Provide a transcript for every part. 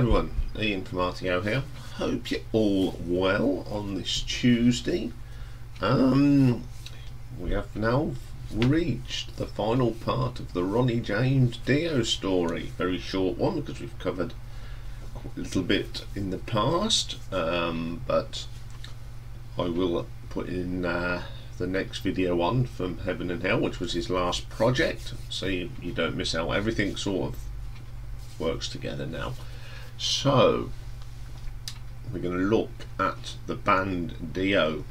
everyone, Iain from RTO here. Hope you're all well on this Tuesday. Um, we have now reached the final part of the Ronnie James Dio story. Very short one because we've covered a little bit in the past, um, but I will put in uh, the next video on from Heaven and Hell, which was his last project, so you, you don't miss out. Everything sort of works together now. So we're going to look at the band Dio.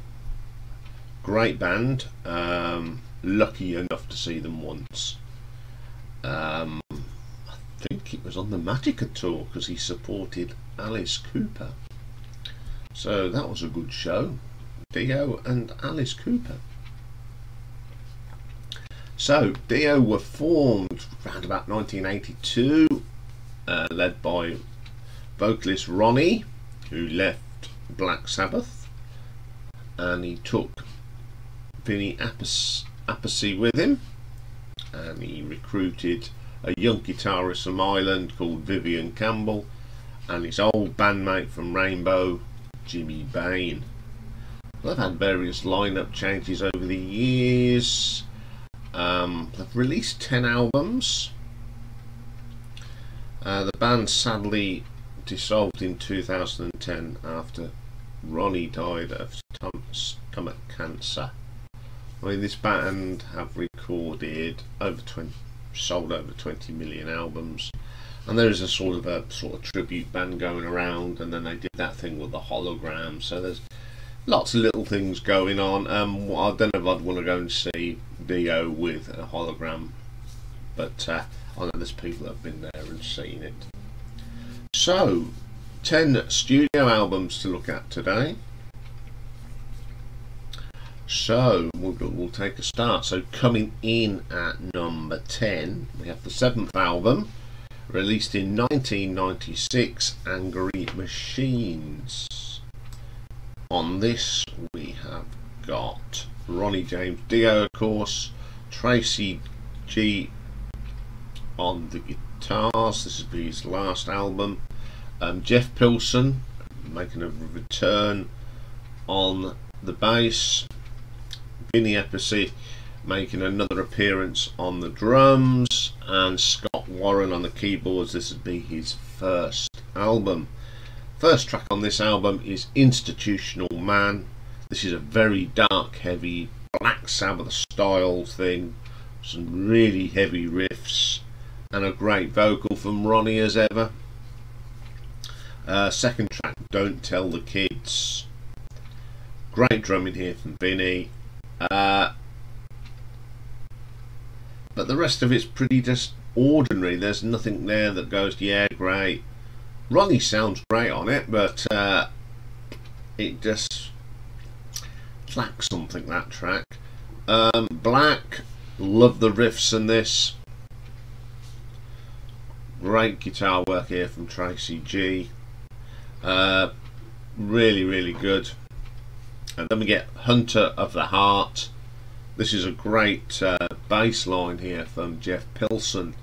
Great band. Um, lucky enough to see them once. Um, I think it was on the Magica tour because he supported Alice Cooper. So that was a good show. Dio and Alice Cooper. So Dio were formed around about 1982 uh, led by vocalist Ronnie, who left Black Sabbath, and he took Vinny Appice with him, and he recruited a young guitarist from Ireland called Vivian Campbell, and his old bandmate from Rainbow, Jimmy Bain. They've had various lineup changes over the years. Um, they've released 10 albums uh, the band sadly dissolved in 2010 after Ronnie died of stomach cancer. I mean, this band have recorded over 20, sold over 20 million albums, and there is a sort of a sort of tribute band going around, and then they did that thing with the hologram. So there's lots of little things going on. Um, I don't know if I'd want to go and see Dio with a hologram, but. Uh, I know there's people that have been there and seen it. So, 10 studio albums to look at today. So, we'll, we'll take a start. So, coming in at number 10, we have the seventh album, released in 1996, Angry Machines. On this, we have got Ronnie James Dio, of course, Tracy G on the guitars. This will be his last album. Um, Jeff Pilson making a return on the bass. Vinny Appice making another appearance on the drums. And Scott Warren on the keyboards. This would be his first album. First track on this album is Institutional Man. This is a very dark, heavy Black Sabbath style thing. Some really heavy riffs and a great vocal from Ronnie as ever. Uh, second track, Don't Tell the Kids. Great drumming here from Vinny. Uh, but the rest of it's pretty just ordinary. There's nothing there that goes, yeah, great. Ronnie sounds great on it, but uh, it just lacks something, that track. Um, Black, love the riffs in this. Great guitar work here from Tracy G. Uh, really, really good. And then we get Hunter of the Heart. This is a great uh, bass line here from Jeff Pilson.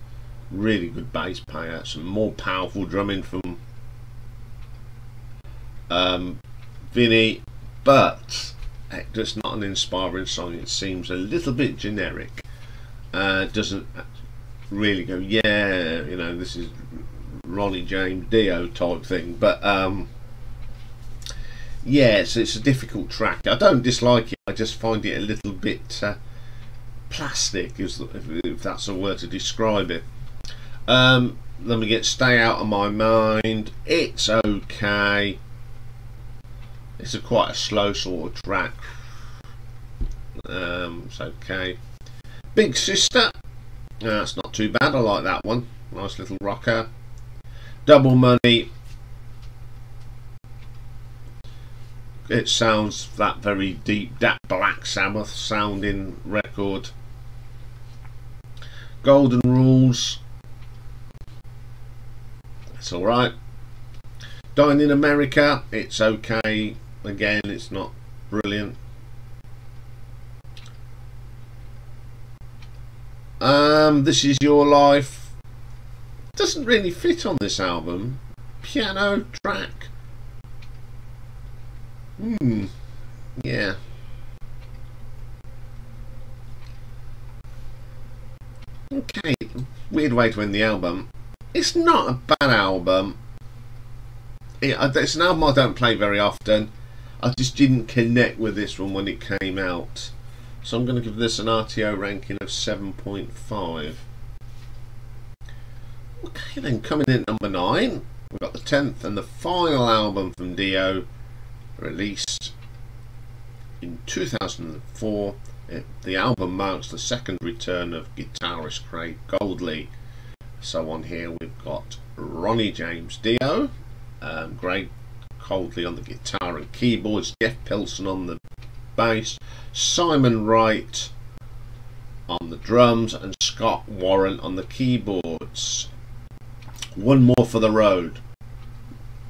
Really good bass player. Some more powerful drumming from um, Vinny, but just not an inspiring song. It seems a little bit generic. Uh, doesn't really go, yeah, you know, this is Ronnie James Dio type thing. But um, yeah, it's, it's a difficult track. I don't dislike it. I just find it a little bit uh, plastic, if, if that's a word to describe it. Um, let me get Stay Out of My Mind. It's okay. It's a quite a slow sort of track. Um, it's okay. Big Sister. That's not too bad. I like that one. Nice little rocker. Double Monday. It sounds that very deep, that Black Sabbath sounding record. Golden Rules. It's alright. Dying in America. It's okay. Again, it's not brilliant. Um, this is your life. Doesn't really fit on this album. piano track. Hmm. Yeah. Okay, weird way to end the album. It's not a bad album. It's an album I don't play very often. I just didn't connect with this one when it came out. So I'm going to give this an RTO ranking of 7.5. Okay then, coming in at number 9, we've got the 10th and the final album from Dio, released in 2004. It, the album marks the second return of guitarist Craig Goldy. So on here we've got Ronnie James Dio, um, Craig Goldy on the guitar and keyboards, Jeff Pilson on the bass, Simon Wright on the drums, and Scott Warren on the keyboards. One more for the road.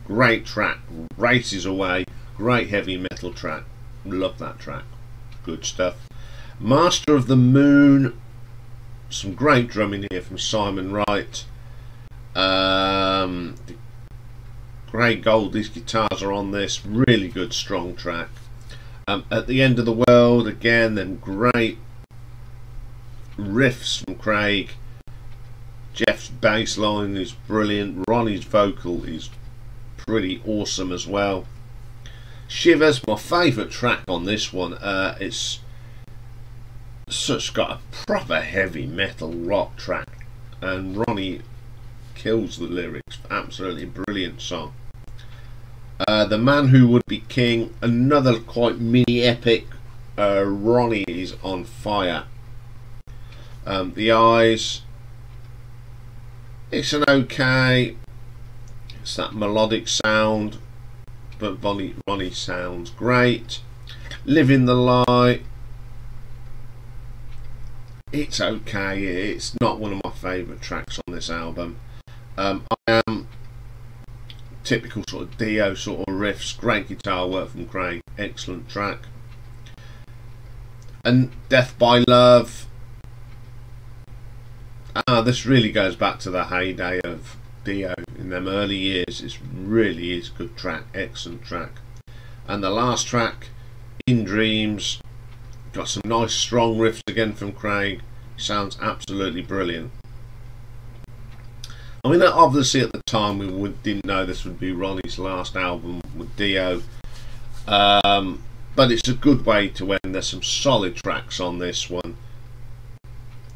Great track, races away, great heavy metal track. Love that track. Good stuff. Master of the Moon. Some great drumming here from Simon Wright. Um, Craig Goldy's guitars are on this. Really good, strong track. Um, at the end of the world, again, then great riffs from Craig. Jeff's bass line is brilliant. Ronnie's vocal is pretty awesome as well. Shivers, my favourite track on this one. Uh, it's such got a proper heavy metal rock track and Ronnie kills the lyrics absolutely brilliant song uh, the man who would be king another quite mini epic uh, Ronnie is on fire um, the eyes it's an okay it's that melodic sound but Ronnie, Ronnie sounds great living the lie it's okay. It's not one of my favourite tracks on this album. Um, I am typical sort of Dio sort of riffs, great guitar work from Craig, excellent track. And Death by Love. Ah, this really goes back to the heyday of Dio in them early years. It really is good track, excellent track. And the last track, In Dreams, Got some nice strong riffs again from Craig. Sounds absolutely brilliant. I mean, obviously at the time we didn't know this would be Ronnie's last album with Dio. Um, but it's a good way to end. There's some solid tracks on this one.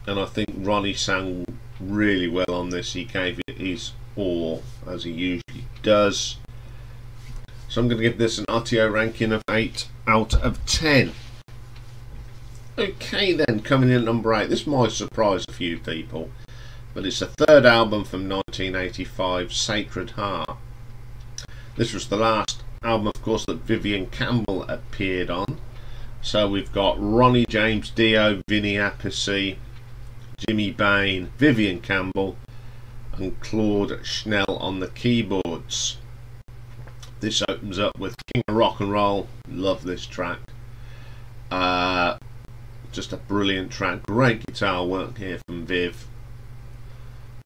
And I think Ronnie sang really well on this. He gave it his all, as he usually does. So I'm going to give this an RTO ranking of 8 out of 10. Okay then, coming in at number 8. This might surprise a few people, but it's the third album from 1985, Sacred Heart. This was the last album, of course, that Vivian Campbell appeared on. So we've got Ronnie James Dio, Vinnie Appice, Jimmy Bain, Vivian Campbell, and Claude Schnell on the keyboards. This opens up with King of Rock and Roll. Love this track. Uh, just a brilliant track. Great guitar work here from Viv.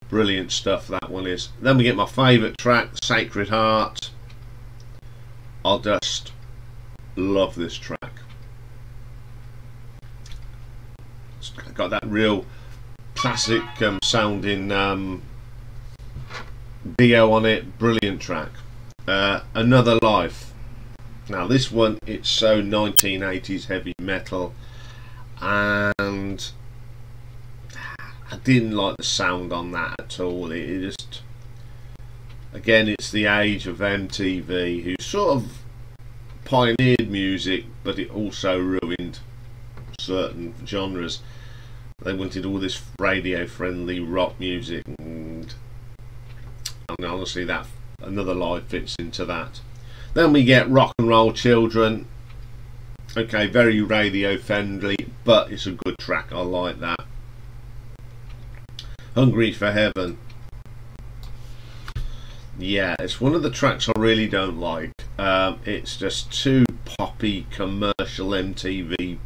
Brilliant stuff that one is. Then we get my favourite track, Sacred Heart. I'll just love this track. It's got that real classic um, sounding um, on it. Brilliant track. Uh, Another Lie. Now this one, it's so 1980s heavy metal and I didn't like the sound on that at all. It just again, it's the age of MTV, who sort of pioneered music, but it also ruined certain genres. They wanted all this radio-friendly rock music, and, and honestly, that another lie fits into that. Then we get rock and roll children, Okay, very radio friendly, but it's a good track. I like that. Hungry for Heaven. Yeah, it's one of the tracks I really don't like. Um, it's just too poppy, commercial MTV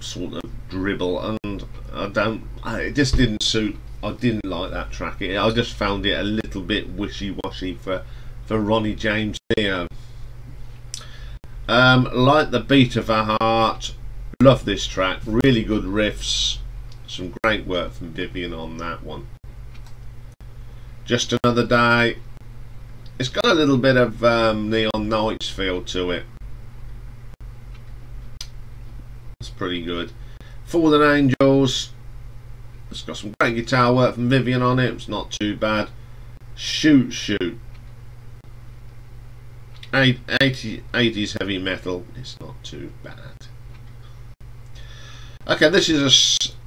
sort of dribble, and I don't. It just didn't suit I didn't like that track. I just found it a little bit wishy-washy for for Ronnie James Dio. Um, like the beat of a heart. Love this track. Really good riffs. Some great work from Vivian on that one. Just another day. It's got a little bit of um, Neon Knights feel to it. It's pretty good. Fallen Angels. It's got some great guitar work from Vivian on it. It's not too bad. Shoot Shoot. 80, 80s heavy metal. It's not too bad. Okay, this is a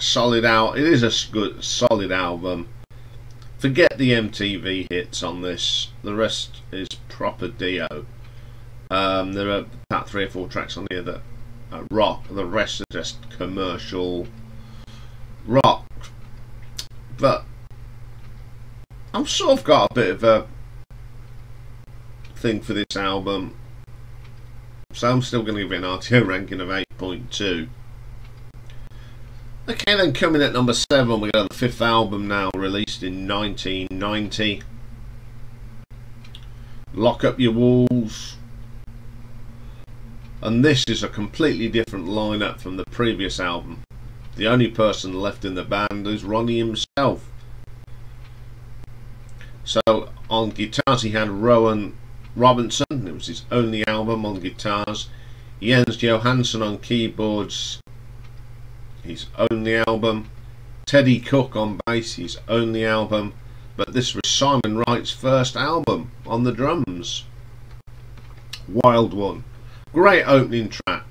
solid out. It is a good, solid album. Forget the MTV hits on this. The rest is proper Dio. Um, there are about three or four tracks on here that uh, rock. The rest are just commercial rock. But I've sort of got a bit of a thing for this album. So I'm still going to give it an RTO ranking of 8.2. Okay then, coming at number 7, we got the fifth album now, released in 1990. Lock Up Your Wolves. And this is a completely different lineup from the previous album. The only person left in the band is Ronnie himself. So on guitars he had Rowan Robertson, it was his only album on guitars. Jens Johansson on keyboards, his only album. Teddy Cook on bass, his only album. But this was Simon Wright's first album on the drums. Wild One. Great opening track.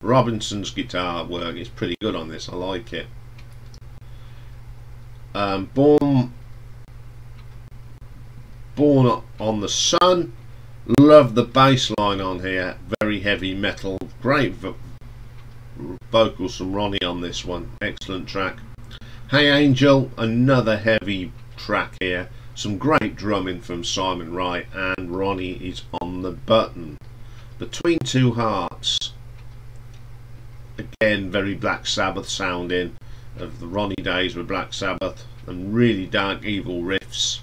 Robertson's guitar work is pretty good on this. I like it. Um, Born, Born on the Sun. Love the bass line on here. Very heavy metal. Great vocals from Ronnie on this one. Excellent track. Hey Angel, another heavy track here. Some great drumming from Simon Wright and Ronnie is on the button. Between Two Hearts. Again, very Black Sabbath sounding of the Ronnie days with Black Sabbath and really dark evil riffs.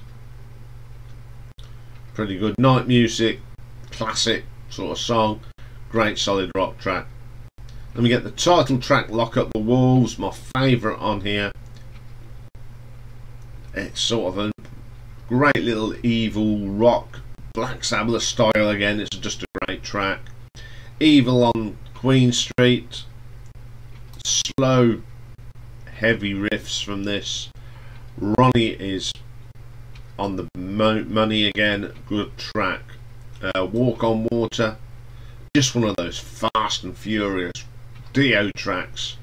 Pretty good night music, classic sort of song, great solid rock track. Let me get the title track, Lock Up the Wolves, my favourite on here. It's sort of a Great little evil rock, Black Sabbath style again. It's just a great track. Evil on Queen Street. Slow, heavy riffs from this. Ronnie is on the money again. Good track. Uh, Walk on Water. Just one of those fast and furious Dio tracks.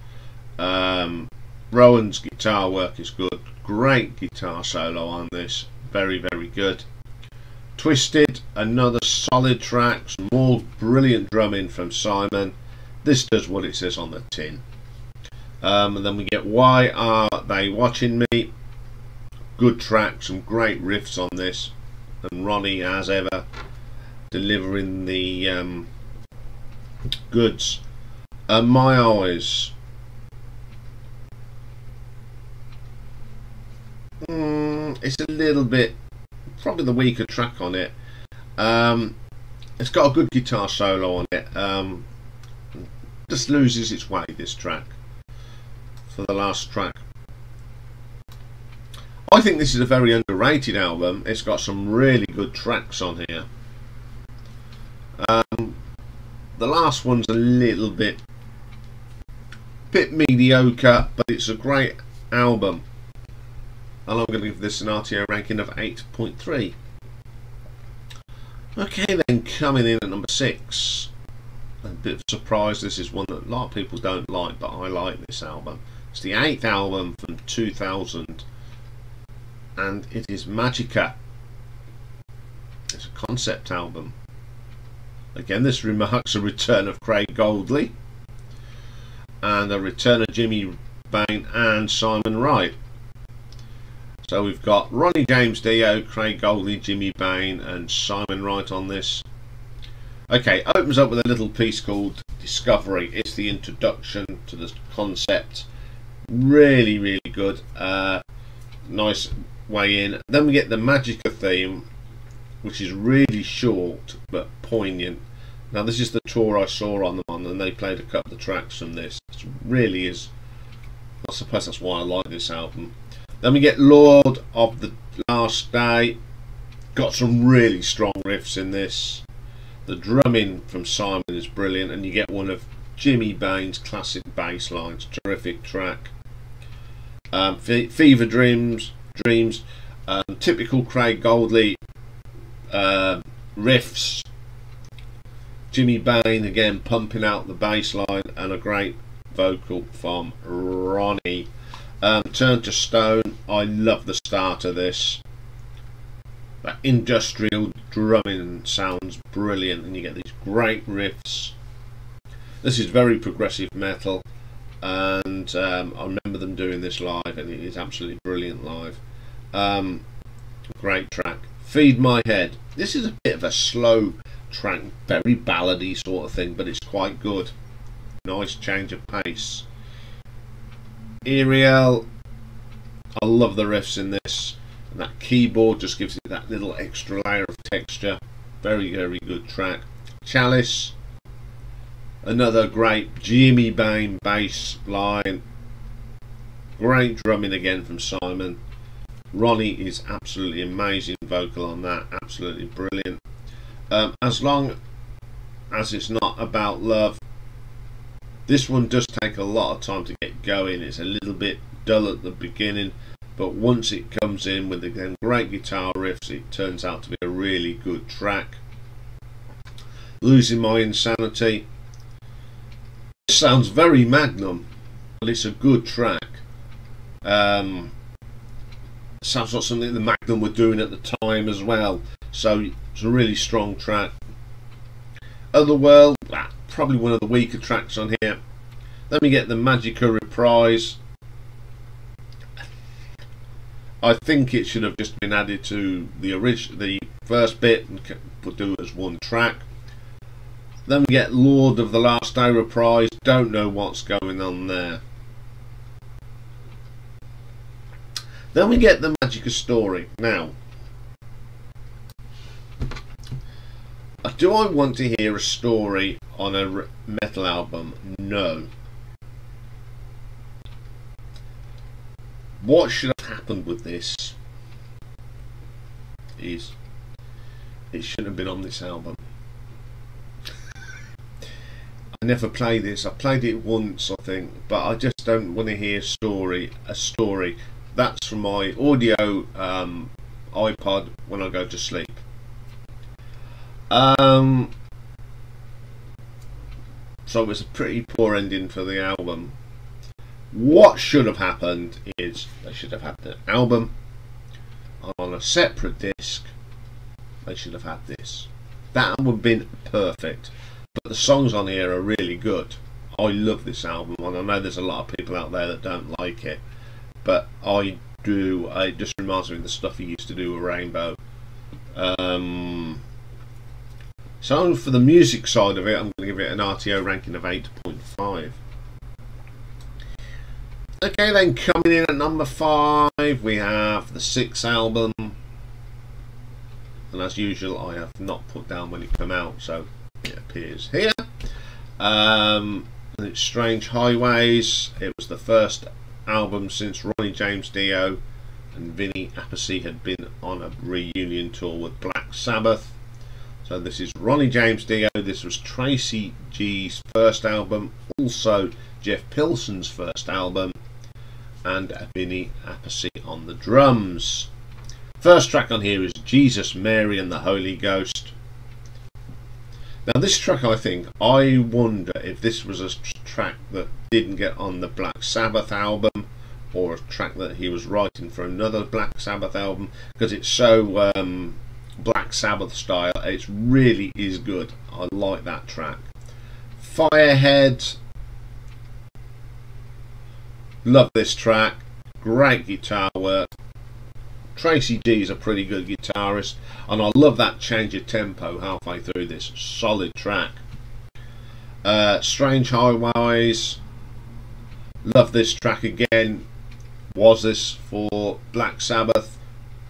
Um, Rowan's guitar work is good. Great guitar solo on this very very good Twisted another solid track more brilliant drumming from Simon this does what it says on the tin um, and then we get why are they watching me good track some great riffs on this and Ronnie as ever delivering the um, goods uh, my eyes Mm, it's a little bit, probably the weaker track on it. Um, it's got a good guitar solo on it. Um, just loses its way this track for the last track. I think this is a very underrated album. It's got some really good tracks on here. Um, the last one's a little bit bit mediocre, but it's a great album and I'm going to give this an RTO ranking of 8.3. Okay then, coming in at number 6. A bit of surprise, this is one that a lot of people don't like, but I like this album. It's the 8th album from 2000 and it is Magica. It's a concept album. Again, this remarks a return of Craig Goldy and a return of Jimmy Bain and Simon Wright. So we've got Ronnie James Dio, Craig Goldy, Jimmy Bain and Simon Wright on this. Okay, opens up with a little piece called discovery. It's the introduction to the concept. Really, really good. Uh, nice way in. Then we get the Magica theme, which is really short but poignant. Now this is the tour I saw on them on, and they played a couple of tracks from this. It really is. I suppose that's why I like this album. Then we get Lord of the Last Day. Got some really strong riffs in this. The drumming from Simon is brilliant, and you get one of Jimmy Bain's classic bass lines. Terrific track. Um, Fever Dreams, Dreams, um, typical Craig Goldy uh, riffs. Jimmy Bain again pumping out the bass line, and a great vocal from Ronnie. Um, Turn to Stone, I love the start of this. That industrial drumming sounds brilliant, and you get these great riffs. This is very progressive metal, and um, I remember them doing this live, and it is absolutely brilliant live. Um, great track. Feed My Head. This is a bit of a slow track, very ballady sort of thing, but it's quite good. Nice change of pace. Eriel, I love the riffs in this. And that keyboard just gives it that little extra layer of texture. Very, very good track. Challis, another great Jimmy Bain bass line. Great drumming again from Simon. Ronnie is absolutely amazing vocal on that, absolutely brilliant. Um, as long as it's not about love, this one does take a lot of time to get going. It's a little bit dull at the beginning, but once it comes in with the great guitar riffs, it turns out to be a really good track. Losing My Insanity. This sounds very Magnum, but it's a good track. Um, sounds like something the Magnum were doing at the time as well. So it's a really strong track. Otherworld, ah, probably one of the weaker tracks on here. Then we get the Magica reprise. I think it should have just been added to the original, the first bit and do it as one track. Then we get Lord of the Last Day reprise. Don't know what's going on there. Then we get the Magica story. Now, do I want to hear a story on a metal album? No. What should have happened with this is it shouldn't have been on this album. I never played this. I played it once, I think, but I just don't want to hear a story a story. That's from my audio um, iPod when I go to sleep. Um, so it was a pretty poor ending for the album. What should have happened is they should have had the album on a separate disc. They should have had this. That would have been perfect. But the songs on here are really good. I love this album, and I know there's a lot of people out there that don't like it, but I do. It just reminds me of the stuff he used to do with Rainbow. Um, so for the music side of it, I'm going to give it an RTO ranking of 8.5. Okay, then coming in at number five, we have the sixth album. And as usual, I have not put down when it came out, so it appears here. Um, and it's Strange Highways. It was the first album since Ronnie James Dio and Vinny Appice had been on a reunion tour with Black Sabbath. So this is Ronnie James Dio. This was Tracy G's first album, also Jeff Pilson's first album and Vinny Appice on the drums. First track on here is Jesus, Mary and the Holy Ghost. Now this track I think, I wonder if this was a track that didn't get on the Black Sabbath album or a track that he was writing for another Black Sabbath album because it's so um, Black Sabbath style. It really is good. I like that track. Firehead Love this track. Great guitar work. Tracy G is a pretty good guitarist, and I love that change of tempo halfway through this solid track. Uh, Strange Highways. Love this track again. Was this for Black Sabbath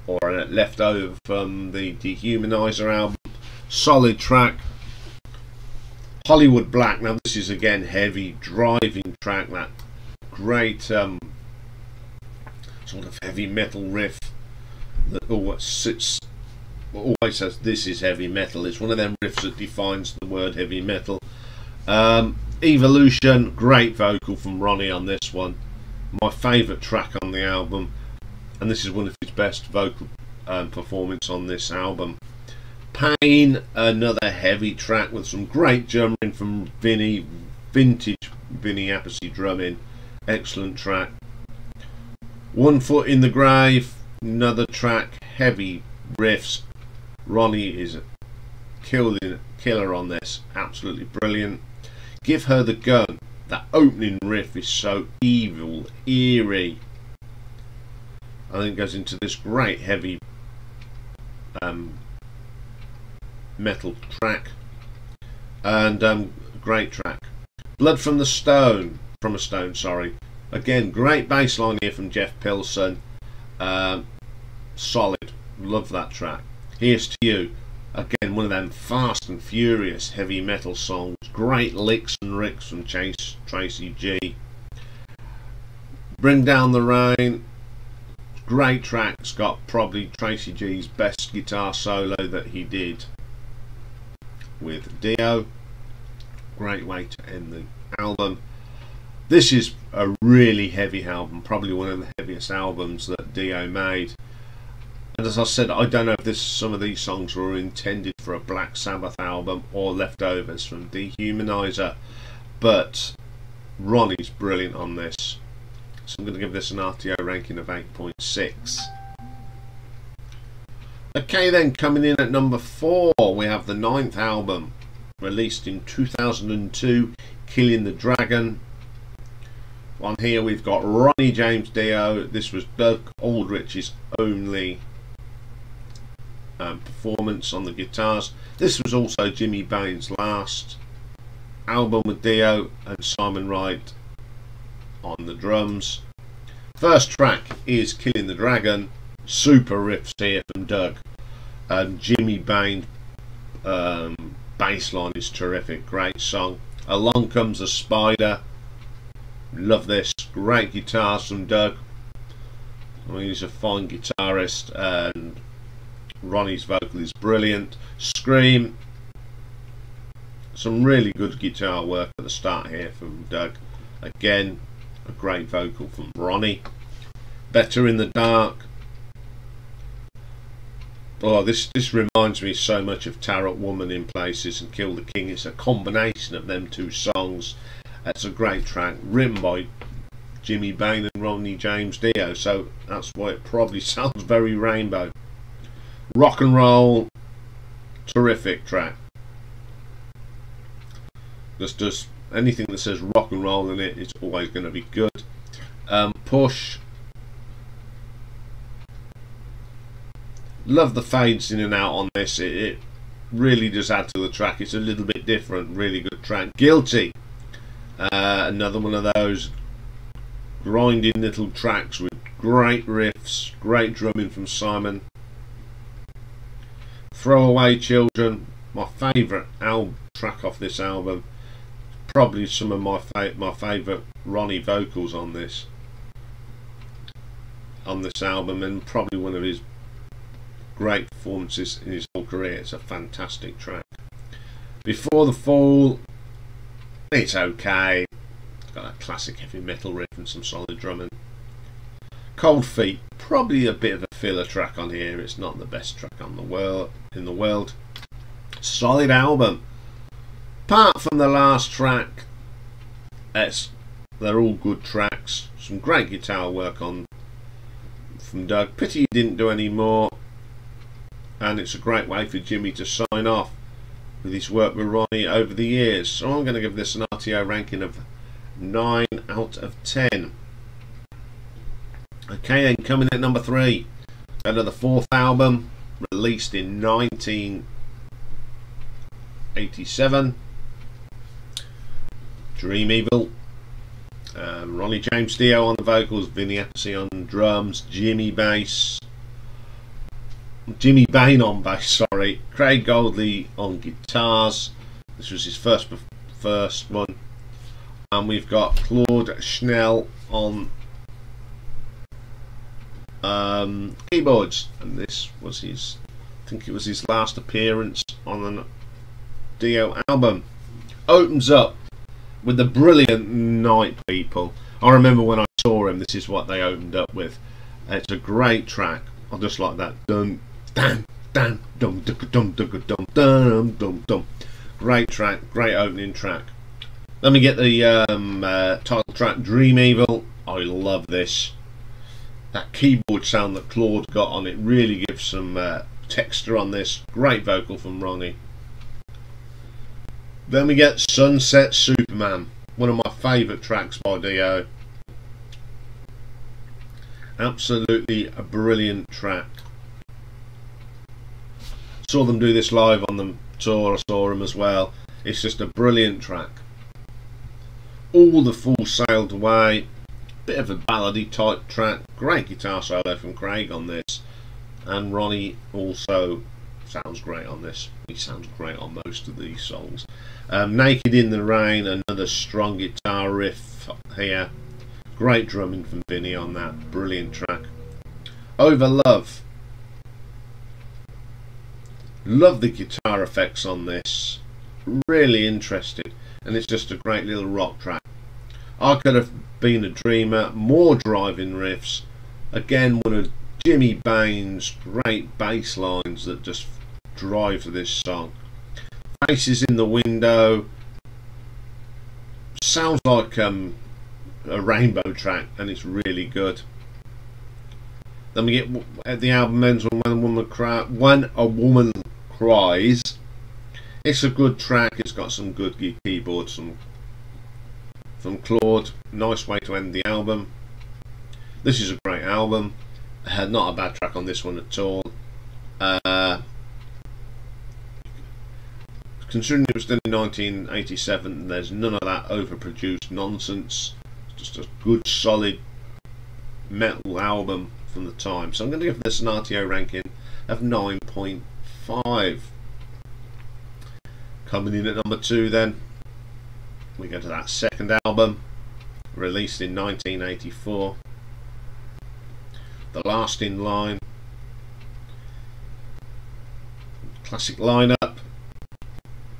or left over from the Dehumanizer album? Solid track. Hollywood Black. Now this is again heavy driving track. That great um, sort of heavy metal riff that always sits always says this is heavy metal. It's one of them riffs that defines the word heavy metal. Um, Evilution, great vocal from Ronnie on this one. My favourite track on the album, and this is one of his best vocal um, performance on this album. Pain, another heavy track with some great drumming from Vinny, vintage Vinny Appice drumming. Excellent track. One Foot in the Grave, another track, heavy riffs. Ronnie is a killer on this, absolutely brilliant. Give Her the Gun, that opening riff is so evil, eerie. I think goes into this great heavy um, metal track and um, great track. Blood from the Stone, from a Stone, sorry. Again, great bass line here from Jeff Pilson. Um, solid, love that track. Here's to you. Again, one of them fast and furious heavy metal songs. Great licks and ricks from Chase Tracy G. Bring Down the Rain. Great track. It's got probably Tracy G's best guitar solo that he did with Dio. Great way to end the album. This is a really heavy album, probably one of the heaviest albums that Dio made. As I said, I don't know if this some of these songs were intended for a Black Sabbath album or leftovers from Dehumanizer, but Ronnie's brilliant on this. So I'm going to give this an RTO ranking of 8.6. Okay then, coming in at number 4, we have the ninth album, released in 2002, Killing the Dragon. On here we've got Ronnie James Dio. This was Doug Aldrich's only um, performance on the guitars. This was also Jimmy Bain's last album with Dio and Simon Wright on the drums. First track is Killing the Dragon. Super riffs here from Doug. And Jimmy Bain um, bass line is terrific. Great song. Along Comes a Spider. Love this. Great guitars from Doug. I mean, he's a fine guitarist and Ronnie's vocal is brilliant. Scream. Some really good guitar work at the start here from Doug. Again, a great vocal from Ronnie. Better in the Dark. Oh, this this reminds me so much of Tarot Woman in places and Kill the King. It's a combination of them two songs. It's a great track, written by Jimmy Bain and Ronnie James Dio. So that's why it probably sounds very rainbow rock and roll, terrific track. Just, just anything that says rock and roll in it, it is always going to be good. Um, push. Love the fades in and out on this. It, it really does add to the track. It's a little bit different. Really good track. Guilty. Uh, another one of those grinding little tracks with great riffs, great drumming from Simon. Throwaway Children, my favourite album track off this album. Probably some of my fa my favourite Ronnie vocals on this on this album, and probably one of his great performances in his whole career. It's a fantastic track. Before the Fall, it's okay. It's got a classic heavy metal riff and some solid drumming. Cold Feet, probably a bit of a filler track on here. It's not the best track on the world in the world. Solid album. Apart from the last track, it's they're all good tracks. Some great guitar work on from Doug. Pity he didn't do any more. And it's a great way for Jimmy to sign off with his work with Ronnie over the years. So I'm going to give this an RTO ranking of 9 out of 10. Okay, then coming at number three, the fourth album, released in 1987. Dream Evil. Um, Ronnie James Dio on the vocals, Vinny Appice on drums, Jimmy bass, Jimmy Bain on bass, sorry, Craig Goldy on guitars. This was his first first one, and we've got Claude Schnell on um, keyboards, and this was his, I think it was his last appearance on an Dio album. Opens up with the brilliant Night People. I remember when I saw him, this is what they opened up with. It's a great track. I just like that. Dun, dun, dun, dum, dum, dum, dum, dum, dum, dum, dum. Great track, great opening track. Let me get the um, uh, title track, Dream Evil. I love this. That keyboard sound that Claude got on it really gives some uh, texture on this. Great vocal from Ronnie. Then we get Sunset Superman, one of my favourite tracks by Dio. Absolutely a brilliant track. Saw them do this live on the tour, I saw them as well. It's just a brilliant track. All the Fool Sailed Away, bit of a ballady type track. Great guitar solo from Craig on this. And Ronnie also sounds great on this. He sounds great on most of these songs. Um, Naked in the Rain, another strong guitar riff here. Great drumming from Vinny on that. Brilliant track. Over Love. Love the guitar effects on this. Really interesting. And it's just a great little rock track. I could have been a dreamer. More driving riffs. Again, one of Jimmy Bain's great bass lines that just drive this song. Faces in the window sounds like um, a rainbow track and it's really good. Then we get at the album ends when a woman cry when a woman cries. It's a good track. It's got some good keyboards from from Claude. Nice way to end the album. This is a great album. Uh, not a bad track on this one at all. Uh, considering it was done in 1987, there's none of that overproduced nonsense. It's just a good, solid metal album from the time. So I'm going to give this an RTO ranking of 9.5. Coming in at number two, then we go to that second album, released in 1984. The Last in Line. Classic lineup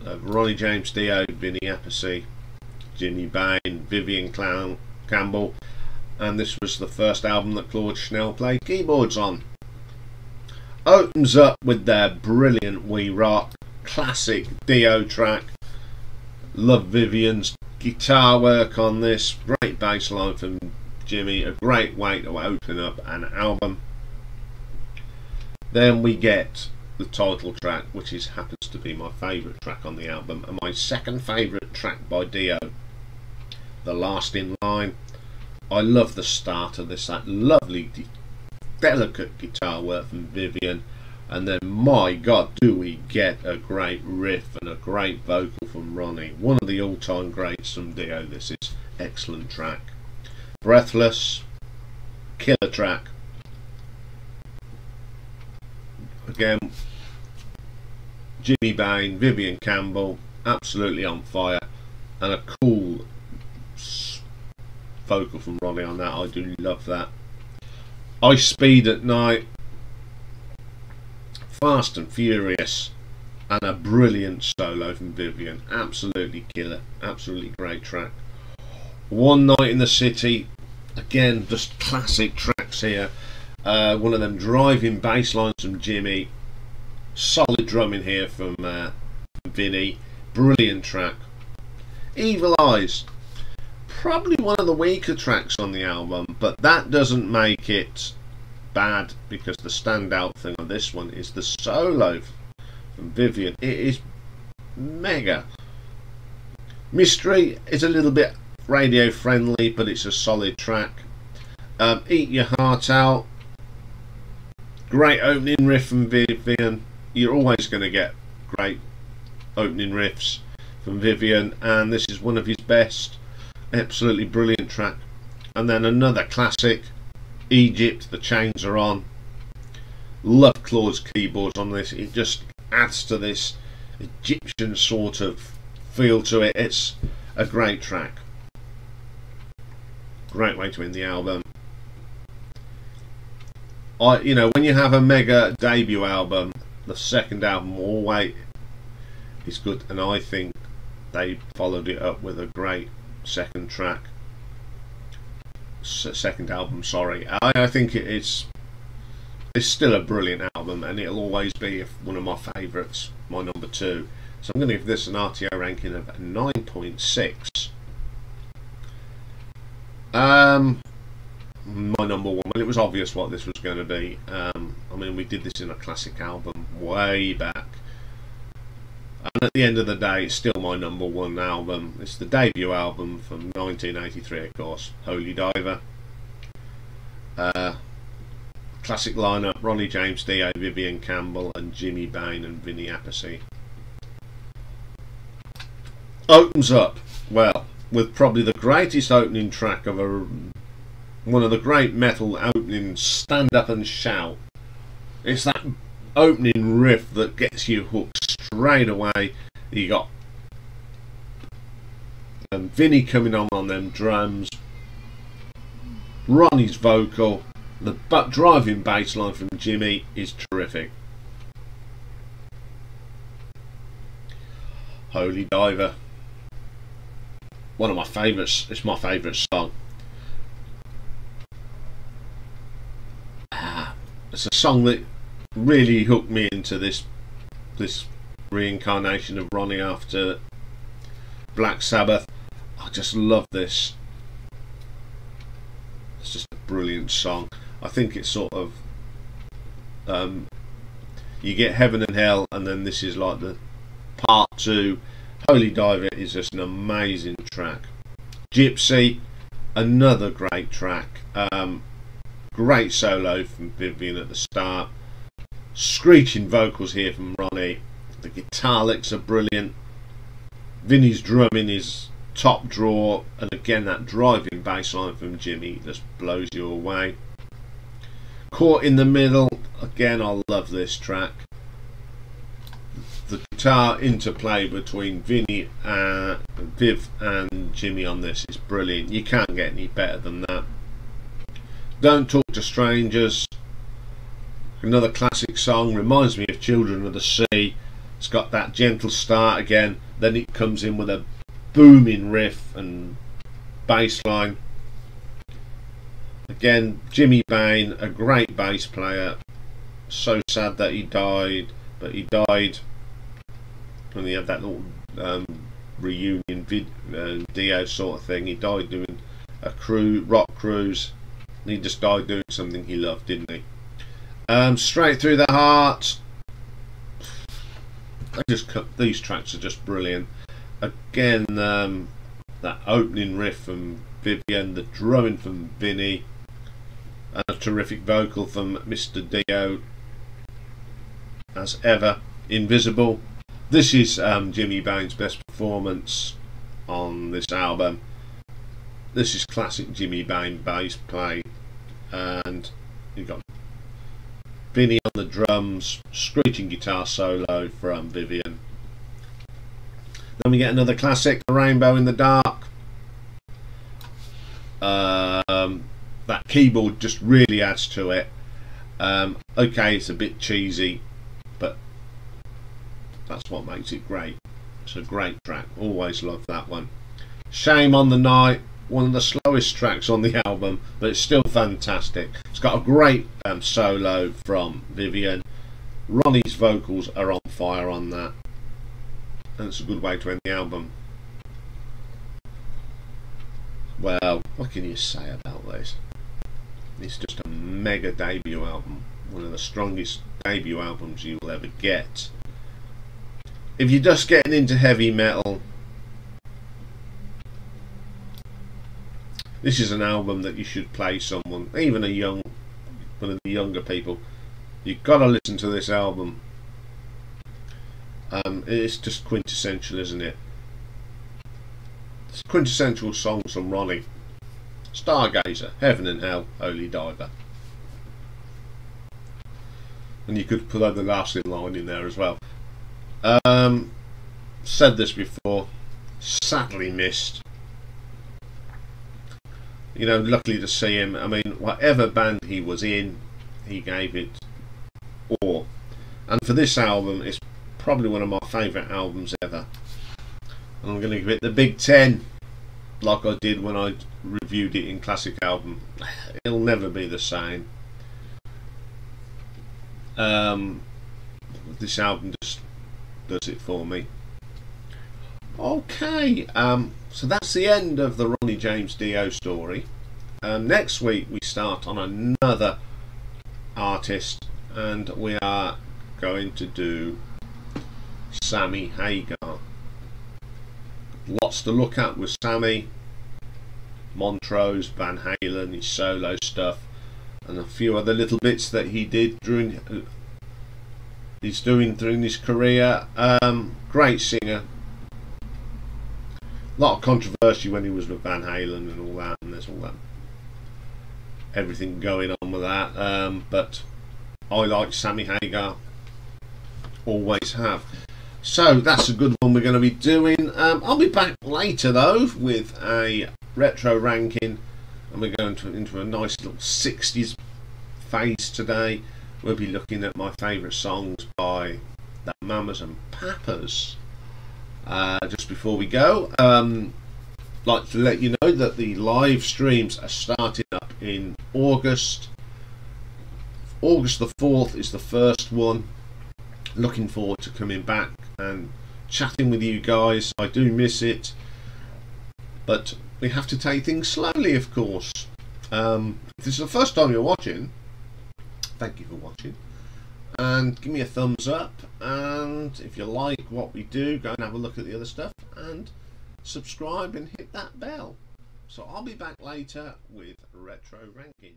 of Ronnie James Dio, Vinny Appice, Jimmy Bain, Vivian Clown, Campbell, and this was the first album that Claude Schnell played keyboards on. Opens up with their brilliant We Rock classic Dio track. Love Vivian's guitar work on this, great bass line from Jimmy, a great way to open up an album. Then we get the title track, which is happens to be my favourite track on the album, and my second favourite track by Dio, The Last in Line. I love the start of this, that lovely, delicate guitar work from Vivian, and then my God, do we get a great riff and a great vocal from Ronnie. One of the all-time greats from Dio. This is excellent track. Breathless, killer track. Again, Jimmy Bain, Vivian Campbell, absolutely on fire, and a cool vocal from Ronnie on that. I do love that. I Speed at Night, Fast and Furious, and a brilliant solo from Vivian. Absolutely killer, absolutely great track. One Night in the City, again, just classic tracks here. Uh, one of them driving bass lines from Jimmy, Solid drumming here from uh, Vinny. Brilliant track. Evil Eyes. Probably one of the weaker tracks on the album, but that doesn't make it bad because the standout thing on this one is the solo from Vivian. It is mega. Mystery is a little bit radio friendly, but it's a solid track. Um, Eat Your Heart Out. Great opening riff from Vivian you're always going to get great opening riffs from Vivian, and this is one of his best. Absolutely brilliant track. And then another classic, Egypt. The chains are on. Love Claude's keyboards on this. It just adds to this Egyptian sort of feel to it. It's a great track. Great way to end the album. I, you know, when you have a mega debut album, the second album always is good, and I think they followed it up with a great second track. Second album, sorry. I, I think it is. It's still a brilliant album, and it'll always be one of my favourites, my number two. So I'm going to give this an RTO ranking of 9.6. Um, my number one. Well, it was obvious what this was going to be. Um, I mean, we did this in a classic album way back. And at the end of the day, it's still my number one album. It's the debut album from 1983, of course, Holy Diver. Uh, classic lineup Ronnie James Dio, Vivian Campbell, and Jimmy Bain and Vinny Appice. Opens up, well, with probably the greatest opening track of a one of the great metal opening stand up and shout. It's that opening riff that gets you hooked straight away. You got um, Vinny coming on on them drums, Ronnie's vocal, the butt driving bass line from Jimmy is terrific. Holy Diver. One of my favourites. It's my favourite song. it's a song that really hooked me into this this reincarnation of Ronnie after Black Sabbath. I just love this. It's just a brilliant song. I think it's sort of um, you get heaven and hell, and then this is like the part two. Holy Diver is just an amazing track. Gypsy, another great track. Um, Great solo from Vivian at the start. Screeching vocals here from Ronnie. The guitar licks are brilliant. Vinny's drumming is top draw, and again that driving bass line from Jimmy just blows you away. Caught in the middle, again I love this track. The guitar interplay between Vinny, uh, Viv and Jimmy on this is brilliant. You can't get any better than that. Don't Talk to Strangers. Another classic song. Reminds me of Children of the Sea. It's got that gentle start again. Then it comes in with a booming riff and bass line. Again, Jimmy Bain, a great bass player. So sad that he died, but he died when he had that little um, reunion vid, uh, Dio sort of thing. He died doing a crew rock cruise he just died doing something he loved, didn't he? Um, straight through the heart. I just these tracks are just brilliant. Again, um, that opening riff from Vivian, the drumming from Vinny, and a terrific vocal from Mr. Dio. As ever, Invisible. This is um, Jimmy Bain's best performance on this album. This is classic Jimmy Bain bass play and you've got Vinny on the drums, screeching guitar solo from Vivian. Then we get another classic, Rainbow in the Dark. Um, that keyboard just really adds to it. Um, okay, it's a bit cheesy, that's what makes it great. It's a great track. Always love that one. Shame on the Night one of the slowest tracks on the album, but it's still fantastic. It's got a great um, solo from Vivian. Ronnie's vocals are on fire on that, and it's a good way to end the album. Well, what can you say about this? It's just a mega debut album, one of the strongest debut albums you will ever get. If you're just getting into heavy metal, this is an album that you should play someone, even a young, one of the younger people. You've got to listen to this album. Um, it's just quintessential, isn't it? It's quintessential songs from Ronnie. Stargazer, Heaven and Hell, Holy Diver. And you could put the last in line in there as well. Um, said this before, sadly missed. You know, luckily to see him. I mean, whatever band he was in, he gave it all. And for this album, it's probably one of my favourite albums ever. And I'm going to give it the Big Ten, like I did when I reviewed it in Classic Album. It'll never be the same. Um, this album just does it for me. Okay, um, so that's the end of the Ronnie James Dio story. Um, next week we start on another artist and we are going to do Sammy Hagar. Lots to look at with Sammy. Montrose, Van Halen, his solo stuff, and a few other little bits that he did during he's doing during his career. Um, great singer. A lot of controversy when he was with Van Halen and all that, and there's all that everything going on with that. Um, but I like Sammy Hagar, always have. So that's a good one we're going to be doing. Um, I'll be back later though with a retro ranking, and we're going to, into a nice little 60s phase today. We'll be looking at my favourite songs by the Mamas and Papas. Uh, just before we go, um, like to let you know that the live streams are starting up in August. August the 4th is the first one. Looking forward to coming back and chatting with you guys. I do miss it, but we have to take things slowly, of course. Um, if this is the first time you're watching, thank you for watching. And give me a thumbs up. And if you like what we do, go and have a look at the other stuff. And subscribe and hit that bell. So I'll be back later with Retro Ranking.